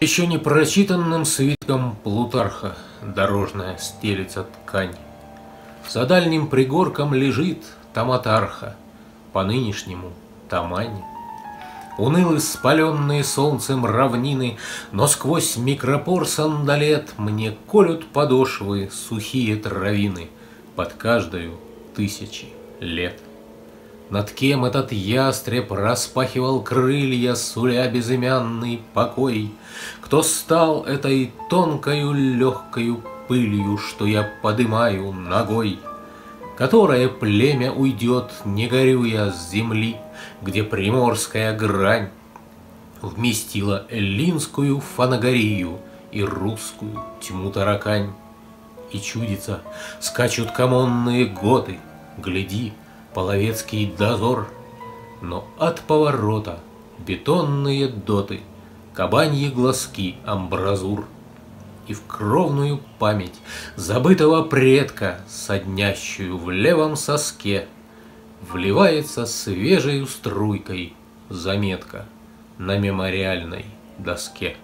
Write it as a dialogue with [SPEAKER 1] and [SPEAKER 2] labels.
[SPEAKER 1] Еще не прочитанным свитком Плутарха Дорожная стелится ткань. За дальним пригорком лежит Таматарха, По нынешнему Тамань. Унылы спаленные солнцем равнины, Но сквозь микропор сандалет Мне колют подошвы сухие травины Под каждую тысячи лет. Над кем этот ястреб распахивал крылья, Суля безымянный покой? Кто стал этой тонкою легкою пылью, Что я подымаю ногой? Которое племя уйдет, не горюя с земли, Где приморская грань Вместила эллинскую фанагорию И русскую тьму таракань? И чудится, скачут комонные годы, Гляди, половецкий дозор, Но от поворота бетонные доты, Кабаньи глазки амбразур. И в кровную память забытого предка, Соднящую в левом соске, Вливается свежей струйкой заметка На мемориальной доске.